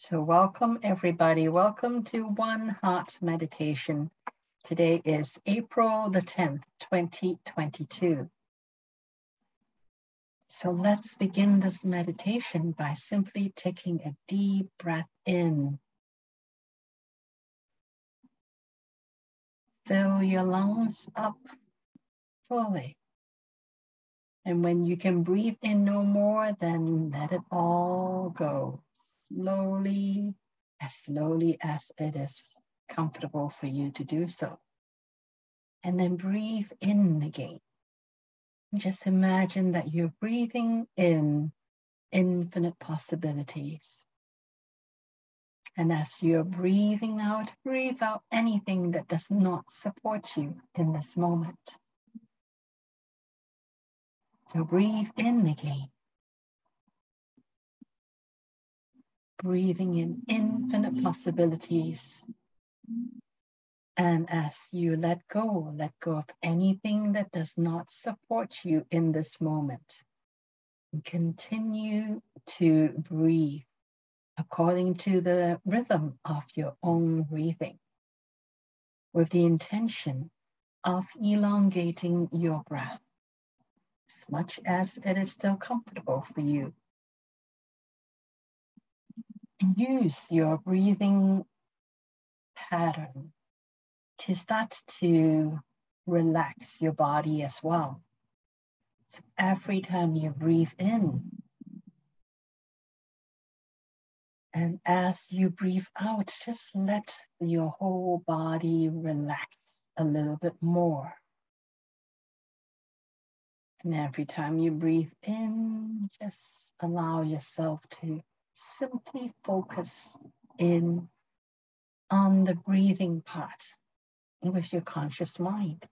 So, welcome everybody. Welcome to One Heart Meditation. Today is April the 10th, 2022. So, let's begin this meditation by simply taking a deep breath in. Fill your lungs up fully. And when you can breathe in no more, then let it all go slowly, as slowly as it is comfortable for you to do so. And then breathe in again. Just imagine that you're breathing in infinite possibilities. And as you're breathing out, breathe out anything that does not support you in this moment. So breathe in again. Breathing in infinite possibilities. And as you let go, let go of anything that does not support you in this moment. Continue to breathe according to the rhythm of your own breathing, with the intention of elongating your breath as much as it is still comfortable for you use your breathing pattern to start to relax your body as well. So every time you breathe in, and as you breathe out, just let your whole body relax a little bit more. And every time you breathe in, just allow yourself to simply focus in on the breathing part with your conscious mind.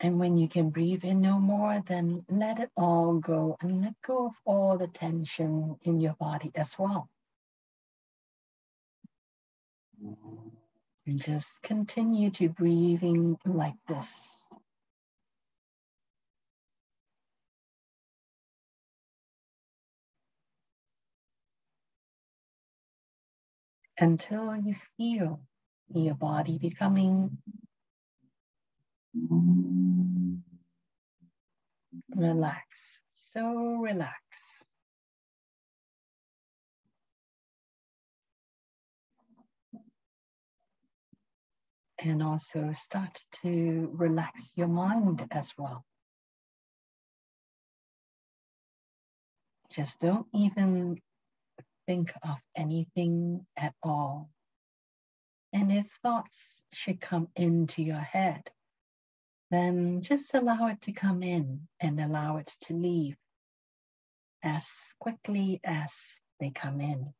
And when you can breathe in no more, then let it all go and let go of all the tension in your body as well. And just continue to breathing like this. Until you feel your body becoming relaxed, so relaxed. And also start to relax your mind as well. Just don't even think of anything at all. And if thoughts should come into your head, then just allow it to come in and allow it to leave as quickly as they come in.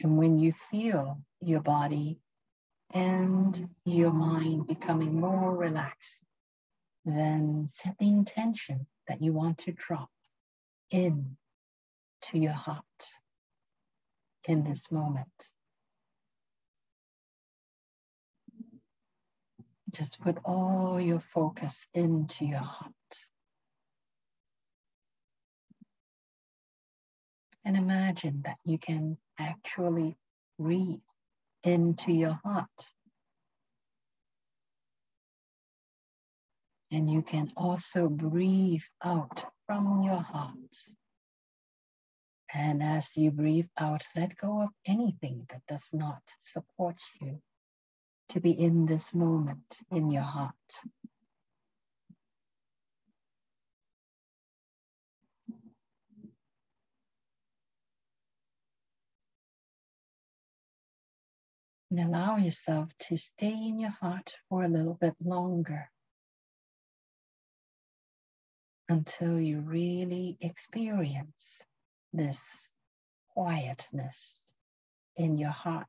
And when you feel your body and your mind becoming more relaxed, then set the intention that you want to drop in to your heart in this moment. Just put all your focus into your heart. And imagine that you can actually breathe into your heart. And you can also breathe out from your heart. And as you breathe out, let go of anything that does not support you to be in this moment in your heart. And allow yourself to stay in your heart for a little bit longer until you really experience this quietness in your heart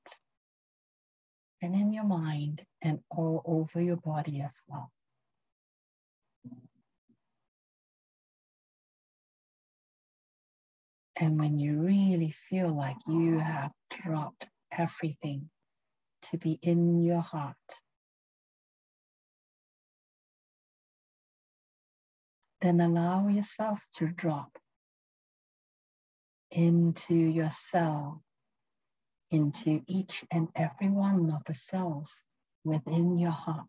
and in your mind and all over your body as well. And when you really feel like you have dropped everything to be in your heart. Then allow yourself to drop into your cell, into each and every one of the cells within your heart.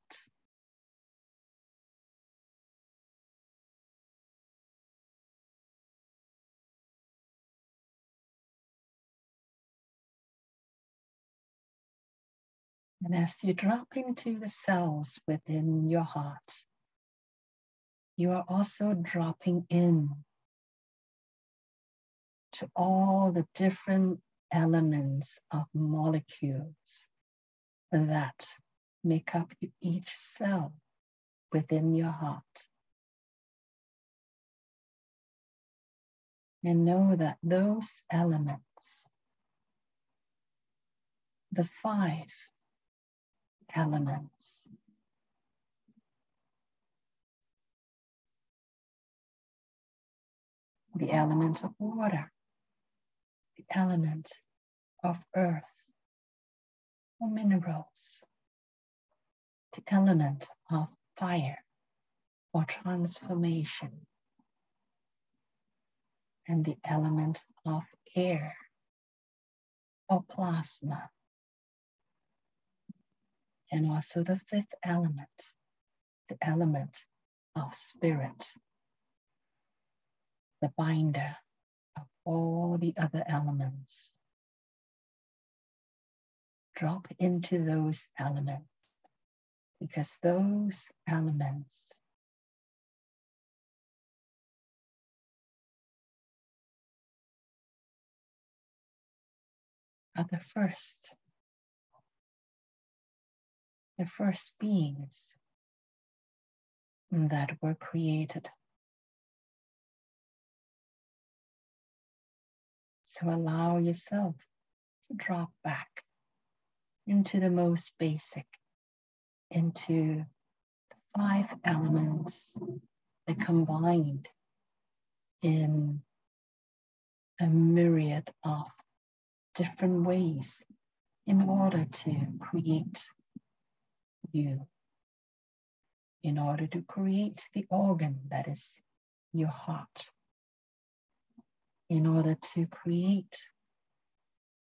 And as you drop into the cells within your heart, you are also dropping in to all the different elements of molecules that make up each cell within your heart. And know that those elements, the five elements, the element of water, the element of earth or minerals, the element of fire or transformation, and the element of air or plasma. And also the fifth element, the element of spirit, the binder of all the other elements. Drop into those elements because those elements are the first, the first beings that were created. So allow yourself to drop back into the most basic, into the five elements that combined in a myriad of different ways in order to create you, in order to create the organ that is your heart, in order to create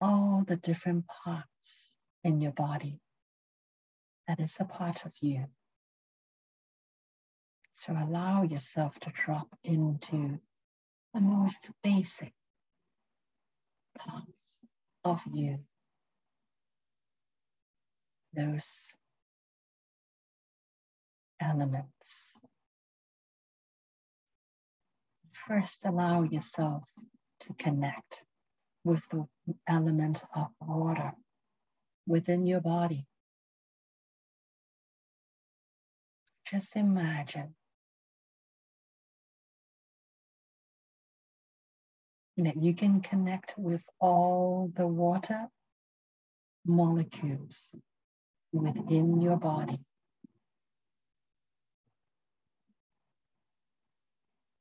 all the different parts in your body that is a part of you. So allow yourself to drop into the most basic parts of you. Those elements. First, allow yourself to connect with the element of water within your body. Just imagine that you can connect with all the water molecules within your body.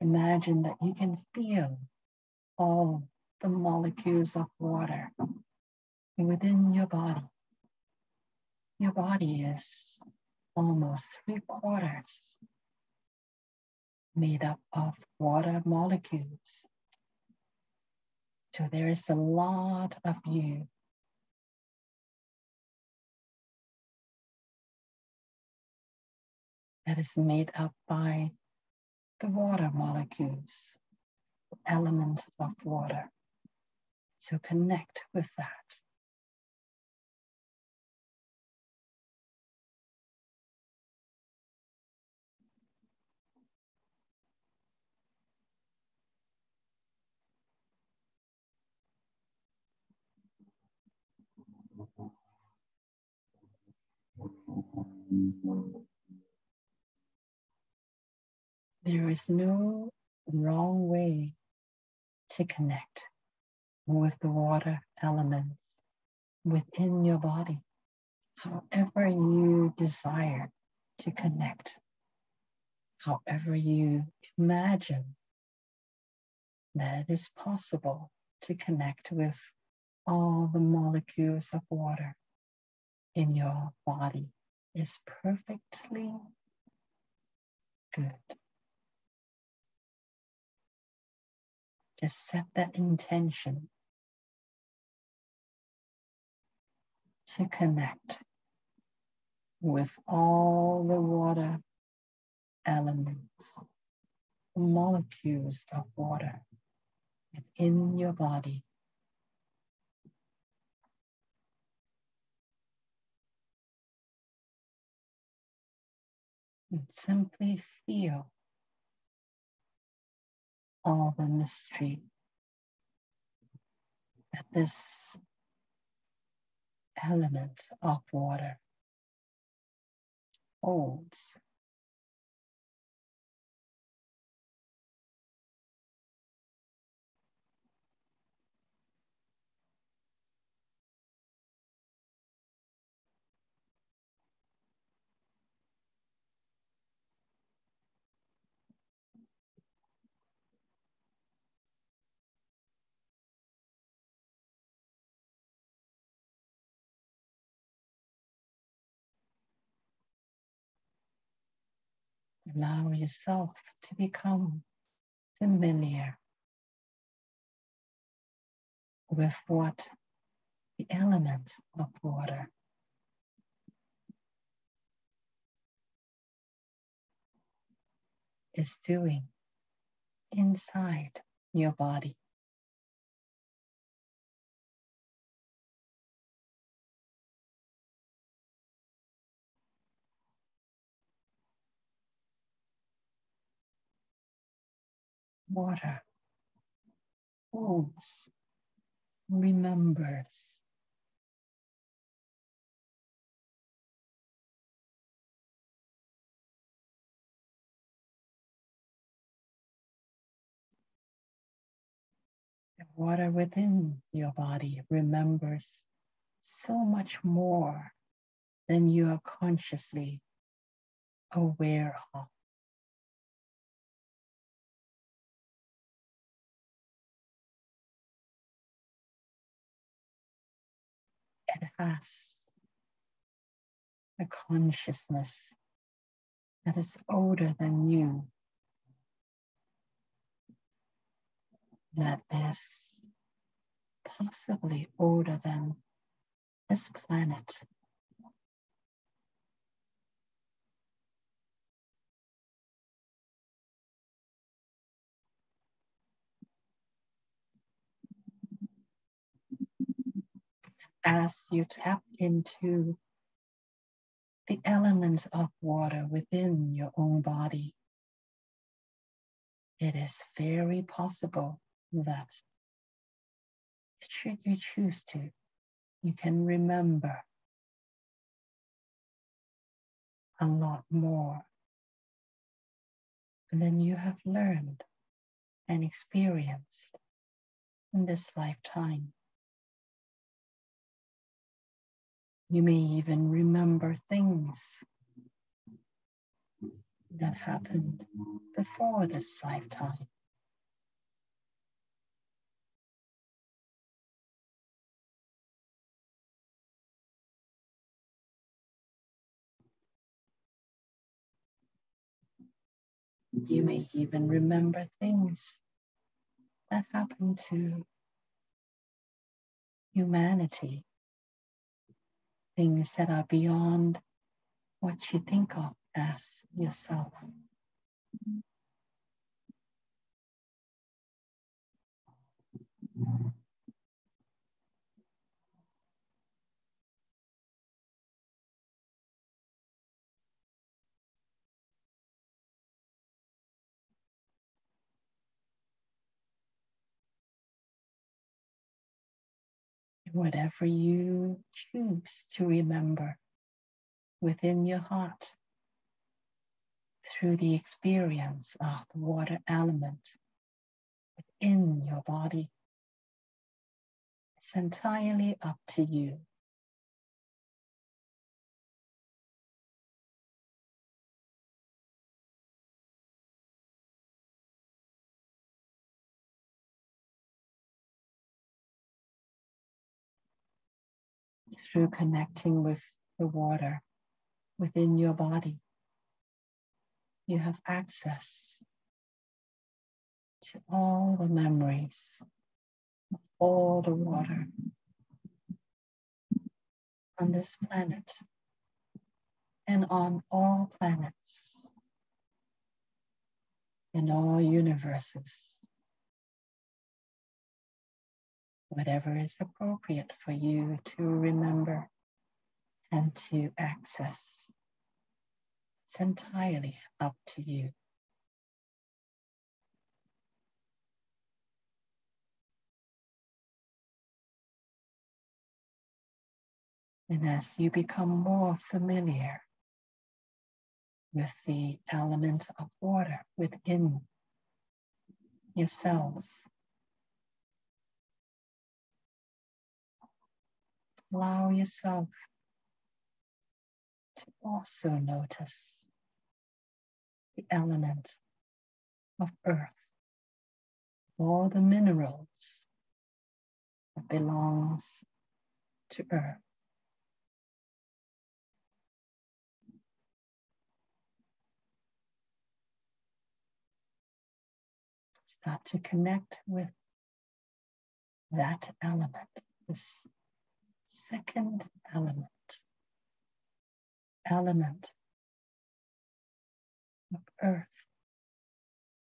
Imagine that you can feel all the molecules of water within your body. Your body is almost three quarters made up of water molecules. So there is a lot of you that is made up by the water molecules, element of water. So connect with that. Mm-hmm. There is no wrong way to connect with the water elements within your body. However, you desire to connect, however, you imagine that it is possible to connect with all the molecules of water in your body is perfectly good. Just set that intention to connect with all the water elements, molecules of water in your body. And simply feel all the mystery that this element of water holds. Allow yourself to become familiar with what the element of water is doing inside your body. Water holds, remembers. The water within your body remembers so much more than you are consciously aware of. It has a consciousness that is older than you, that is possibly older than this planet. As you tap into the element of water within your own body, it is very possible that, should you choose to, you can remember a lot more than you have learned and experienced in this lifetime. You may even remember things that happened before this lifetime. You may even remember things that happened to humanity things that are beyond what you think of as yourself. Whatever you choose to remember within your heart through the experience of the water element within your body. It's entirely up to you. Through connecting with the water within your body. You have access to all the memories of all the water on this planet and on all planets in all universes. Whatever is appropriate for you to remember and to access. It's entirely up to you. And as you become more familiar with the element of water within your allow yourself to also notice the element of earth, all the minerals that belongs to earth. Start to connect with that element, this second element, element of earth,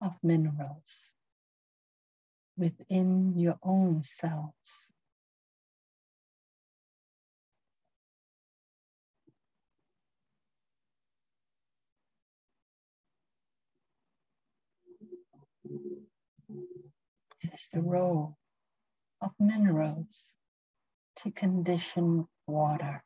of minerals within your own cells. It is the role of minerals to condition water.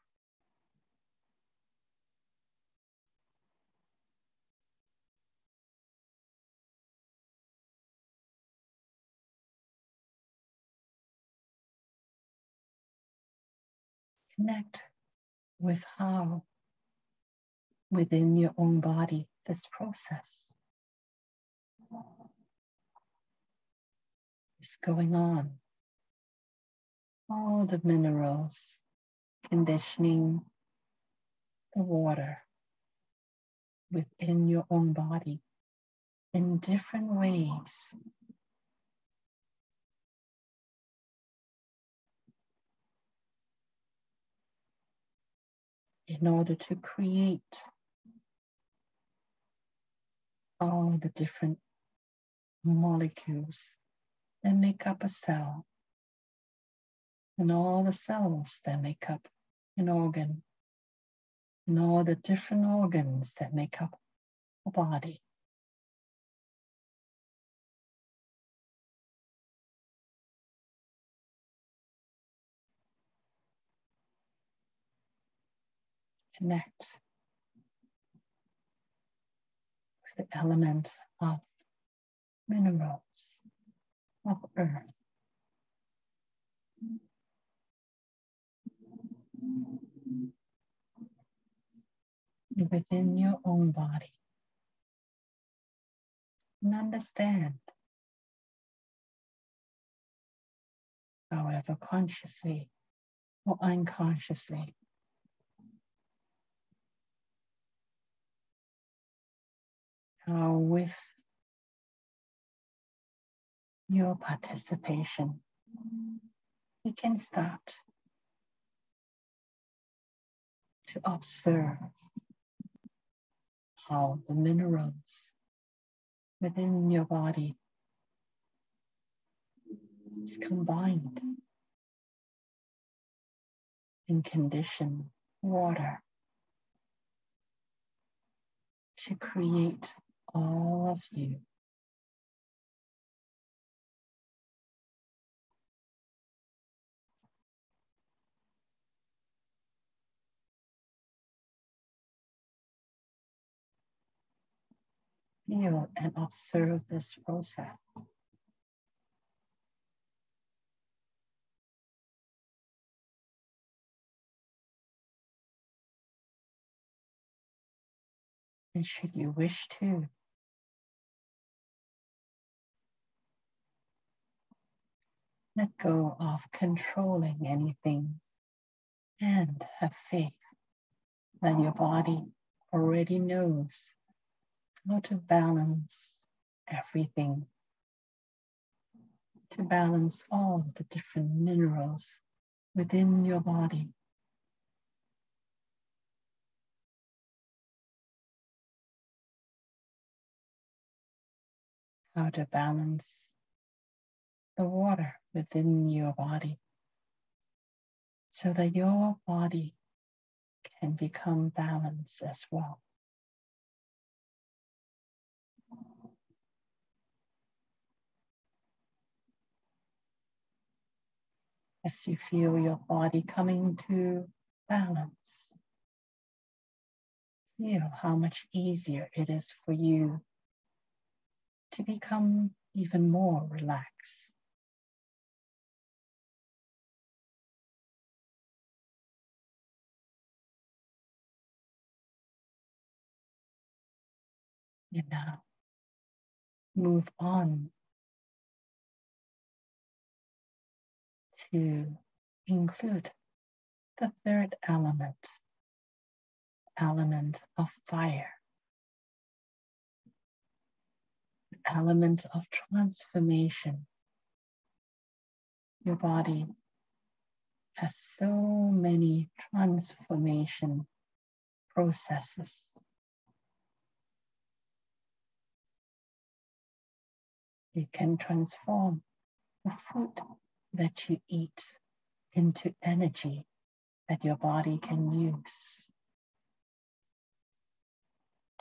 Connect with how within your own body this process is going on. All the minerals conditioning the water within your own body in different ways. In order to create all the different molecules that make up a cell and all the cells that make up an organ and all the different organs that make up a body. Connect with the element of minerals of earth. Within your own body. And understand, however, consciously or unconsciously, how with your participation, you can start to observe how the minerals within your body is combined in condition water to create all of you feel and observe this process. And should you wish to, let go of controlling anything and have faith that your body already knows how to balance everything to balance all the different minerals within your body. How to balance the water within your body so that your body can become balanced as well. As you feel your body coming to balance, feel how much easier it is for you to become even more relaxed. And now move on to include the third element, element of fire, element of transformation. Your body has so many transformation processes It can transform the food that you eat into energy that your body can use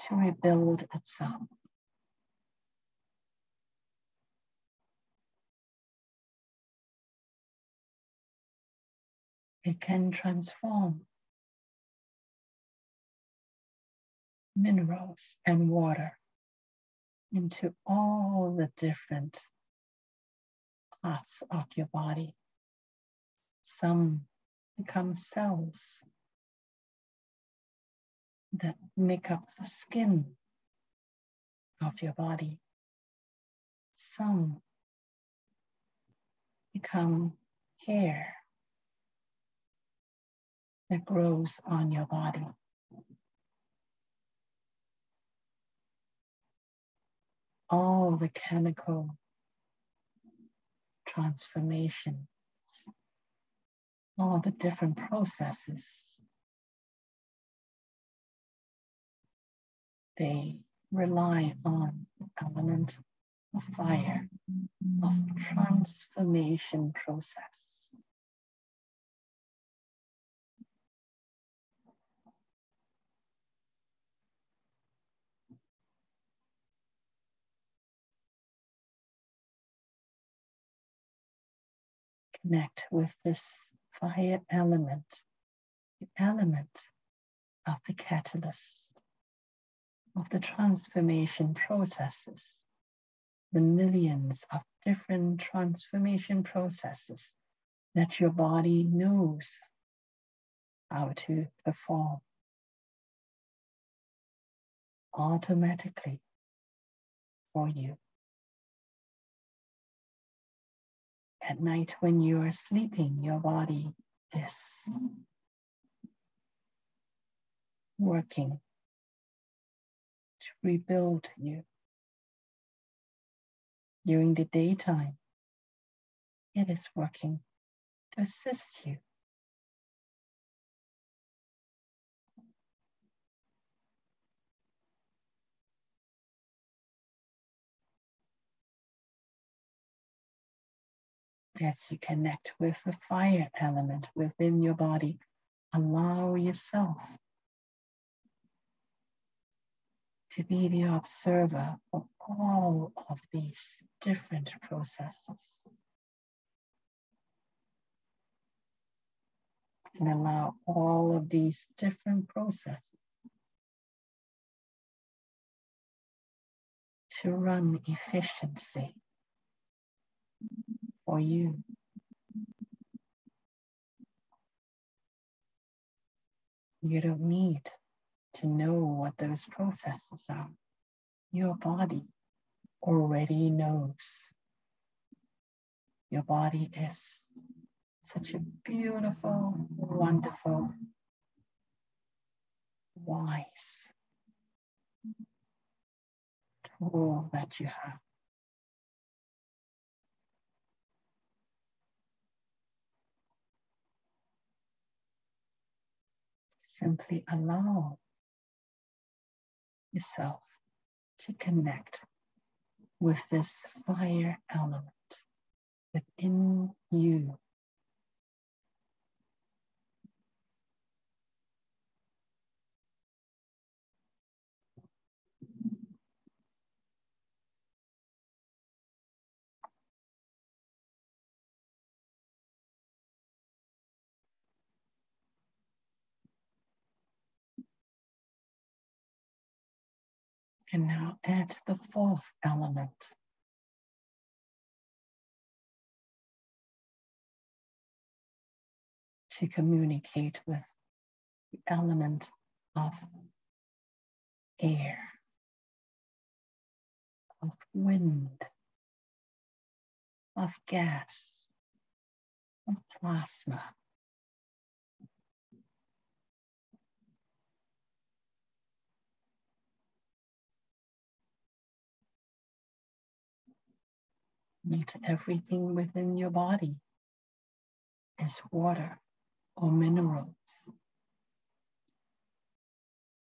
to rebuild itself. It can transform minerals and water into all the different parts of your body. Some become cells that make up the skin of your body. Some become hair that grows on your body. all the chemical transformations, all the different processes. They rely on element of fire, of transformation process. Connect with this fire element, the element of the catalyst, of the transformation processes, the millions of different transformation processes that your body knows how to perform automatically for you. At night, when you are sleeping, your body is working to rebuild you. During the daytime, it is working to assist you as you connect with the fire element within your body, allow yourself to be the observer of all of these different processes. And allow all of these different processes to run efficiently for you. You don't need to know what those processes are. Your body already knows. Your body is such a beautiful, wonderful, wise tool that you have. Simply allow yourself to connect with this fire element within you. And now add the fourth element. To communicate with the element of air, of wind, of gas, of plasma. Not everything within your body is water or minerals.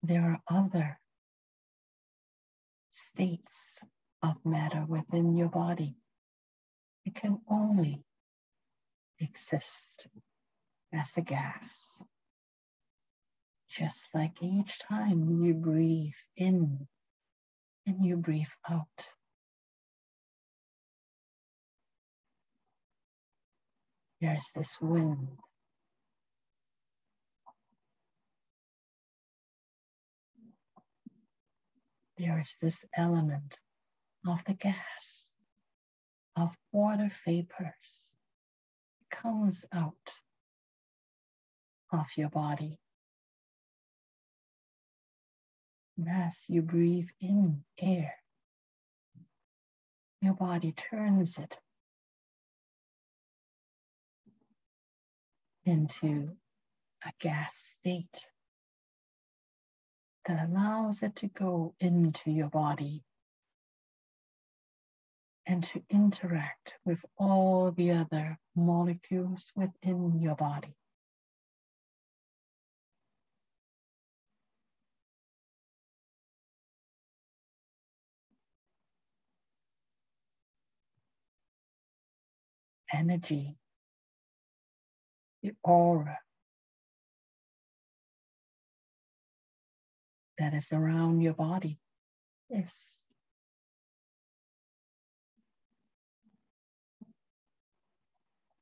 There are other states of matter within your body. It can only exist as a gas. Just like each time you breathe in and you breathe out, There's this wind. There is this element of the gas, of water vapors. It comes out of your body. And as you breathe in air, your body turns it into a gas state that allows it to go into your body and to interact with all the other molecules within your body. Energy aura that is around your body is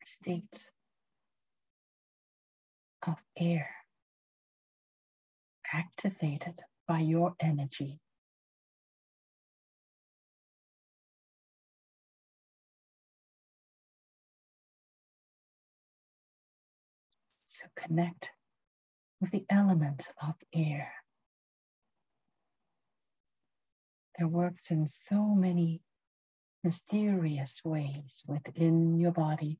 state of air activated by your energy connect with the element of air that works in so many mysterious ways within your body,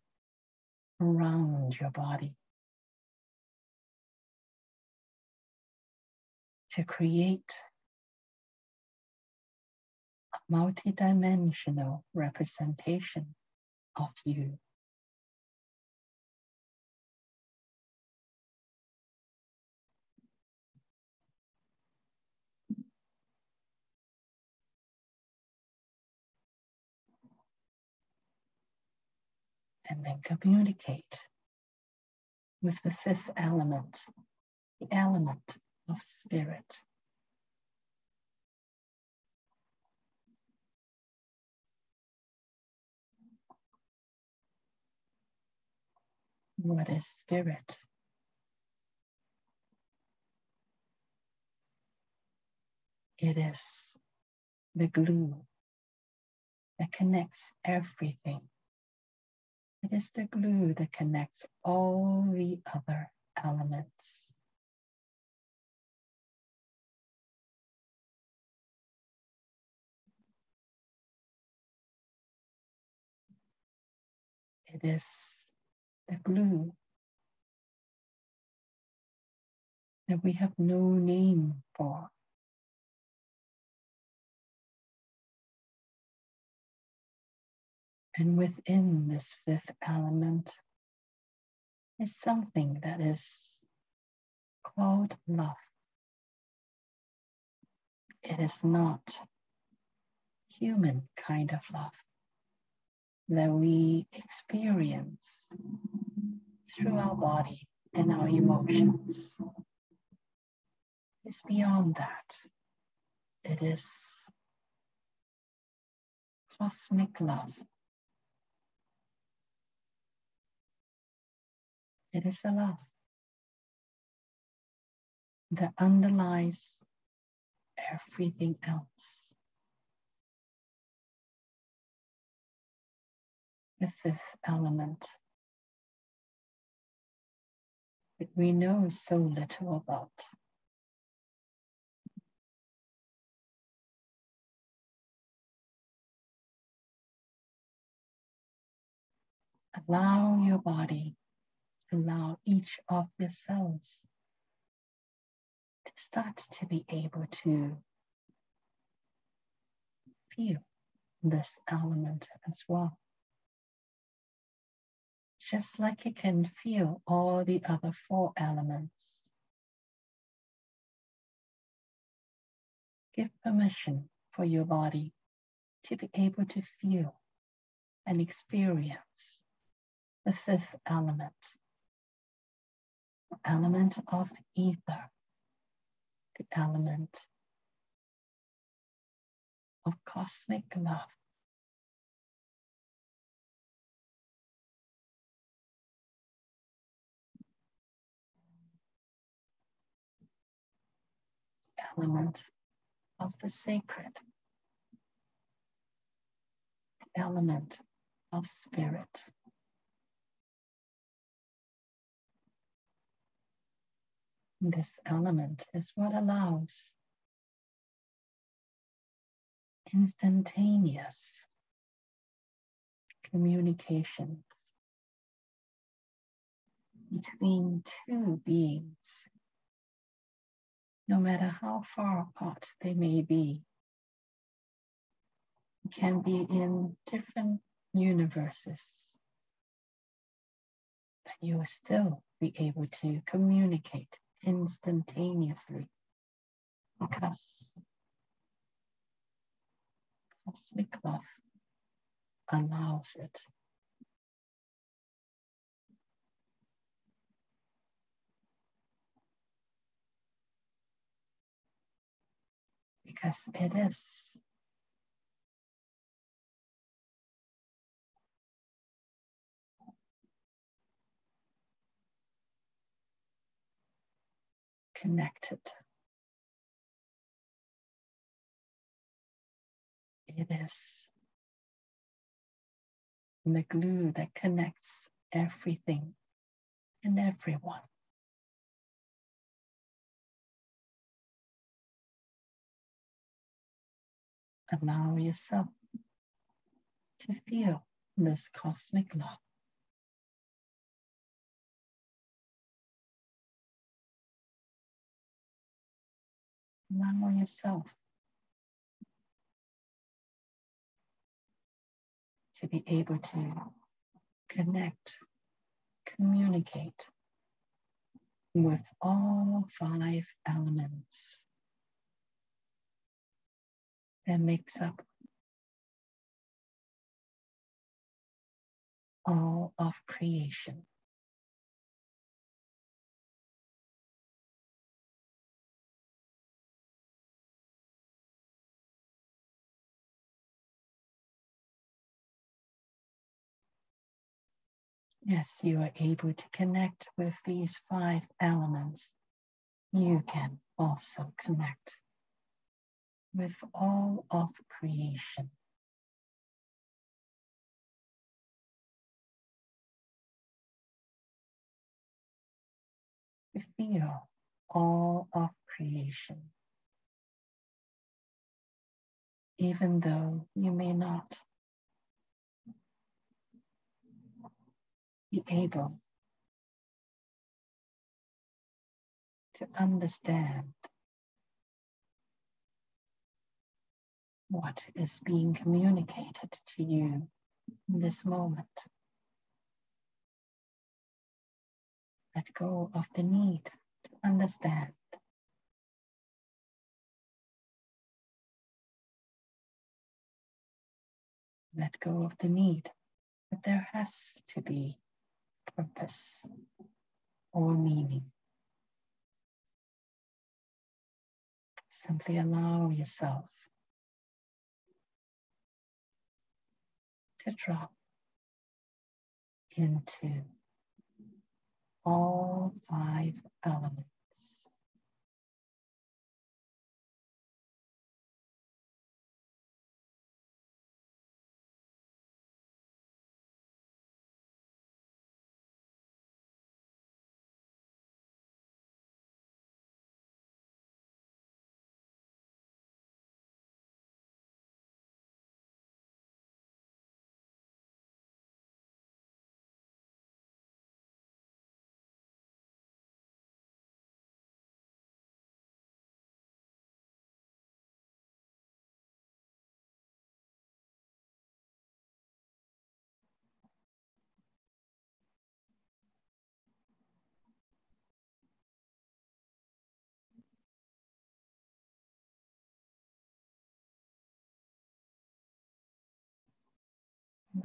around your body, to create a multidimensional representation of you. And then communicate with the fifth element, the element of spirit. What is spirit? It is the glue that connects everything it is the glue that connects all the other elements. It is the glue that we have no name for. And within this fifth element is something that is called love. It is not human kind of love that we experience through our body and our emotions. It's beyond that. It is cosmic love. It is the love that underlies everything else. The fifth element that we know so little about. Allow your body, allow each of yourselves to start to be able to feel this element as well. Just like you can feel all the other four elements. Give permission for your body to be able to feel and experience the fifth element, element of ether, the element of cosmic love. Element of the sacred, the element of spirit. This element is what allows instantaneous communications between two beings, no matter how far apart they may be. Can be in different universes, but you will still be able to communicate instantaneously because cosmic love allows it. Because it is connected. It is the glue that connects everything and everyone. Allow yourself to feel this cosmic love. Allow yourself to be able to connect, communicate with all five elements that makes up all of creation. Yes, you are able to connect with these five elements. You can also connect with all of creation. Feel all of creation. Even though you may not be able to understand what is being communicated to you in this moment. Let go of the need to understand. Let go of the need, but there has to be purpose or meaning. Simply allow yourself to drop into all five elements.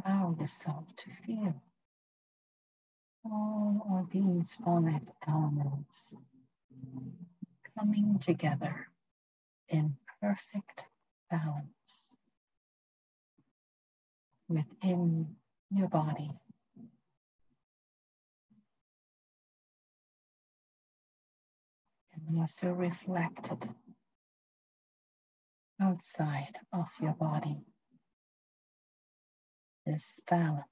Allow yourself to feel all of these five elements coming together in perfect balance within your body. And also reflected outside of your body this balance.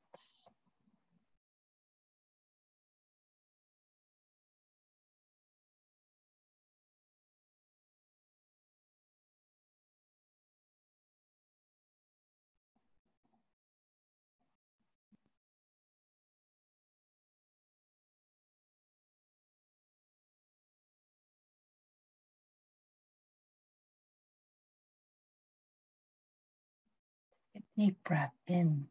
deep breath in.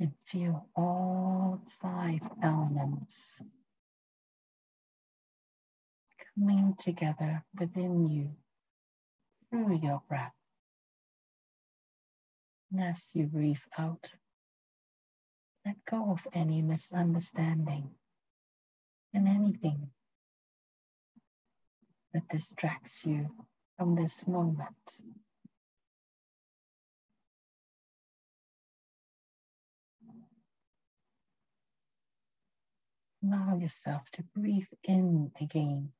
And feel all five elements coming together within you through your breath. And as you breathe out, let go of any misunderstanding and anything that distracts you from this moment. Allow yourself to breathe in again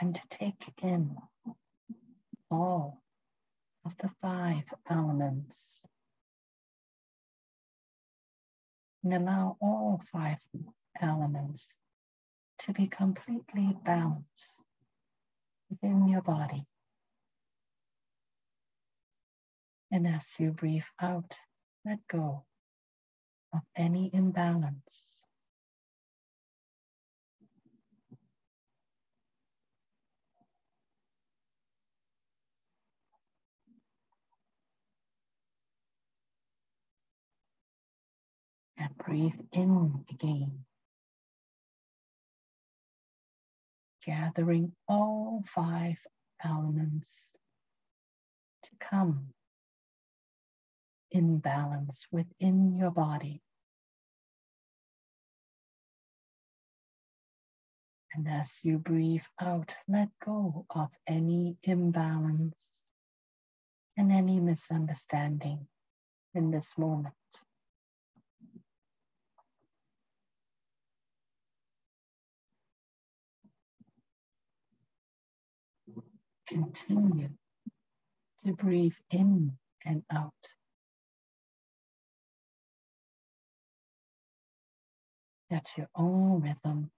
and to take in all of the five elements. And allow all five elements to be completely balanced within your body. And as you breathe out, let go of any imbalance. And breathe in again. Gathering all five elements to come in balance within your body. And as you breathe out, let go of any imbalance and any misunderstanding in this moment. Continue to breathe in and out. At your own rhythm.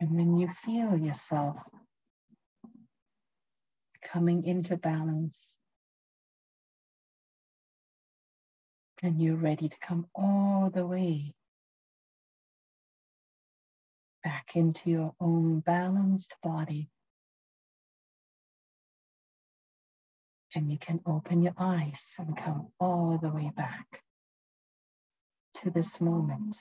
And when you feel yourself coming into balance, and you're ready to come all the way back into your own balanced body. and you can open your eyes and come all the way back to this moment.